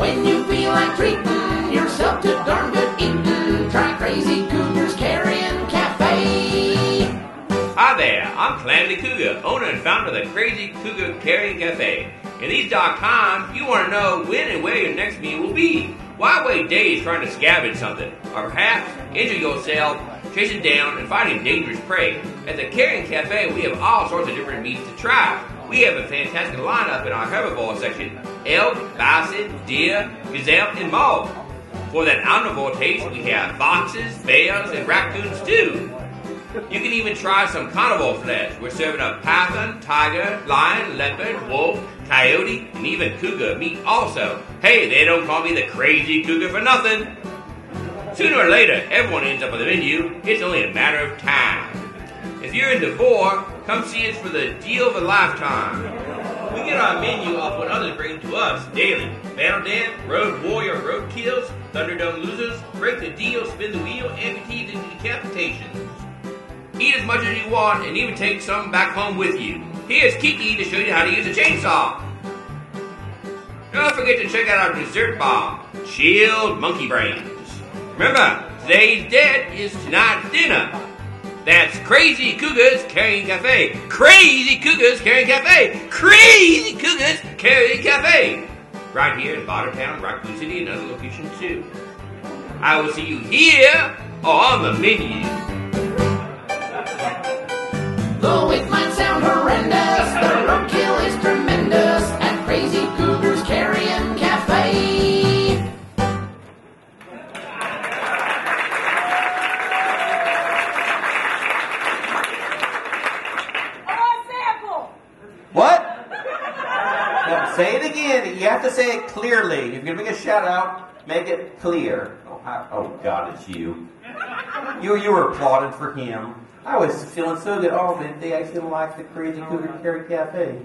When you feel like treating yourself to darn good eating, try Crazy Cougar's Carrion Cafe. Hi there, I'm Calamity Cougar, owner and founder of the Crazy Cougar Carrion Cafe. In these dark times, you want to know when and where your next meal will be. Why wait days trying to scavenge something, or perhaps injure yourself chasing down and fighting dangerous prey? At the Carrion Cafe, we have all sorts of different meats to try. We have a fantastic lineup in our herbivore section elk, bison, deer, gazelle, and mole. For that omnivore taste, we have foxes, bears, and raccoons too. You can even try some carnivore flesh. We're serving up python, tiger, lion, leopard, wolf, coyote, and even cougar meat also. Hey, they don't call me the crazy cougar for nothing. Sooner or later, everyone ends up on the menu. It's only a matter of time. If you're in Devore, come see us for the deal of a lifetime. We get our menu off what others bring to us daily. Battle Dance, Road Warrior Road Kills, Thunderdome Losers, Break the Deal, Spin the Wheel, Amputees, and Decapitations. Eat as much as you want and even take some back home with you. Here's Kiki to show you how to use a chainsaw. Don't forget to check out our dessert bar, Chilled Monkey Brains. Remember, today's dead is tonight's dinner. That's Crazy Cougars Carrion Cafe. Crazy Cougars Carrion Cafe. Crazy Cougars Carrion Cafe. Right here in Bartertown, Raccoon City, and other locations too. I will see you here or on the menu. Say it again. You have to say it clearly. If you're gonna make a shout out, make it clear. Oh, I, oh God, it's you. You you were applauding for him. I was feeling so good. Oh man, they actually like the Crazy Cougar Carry Cafe.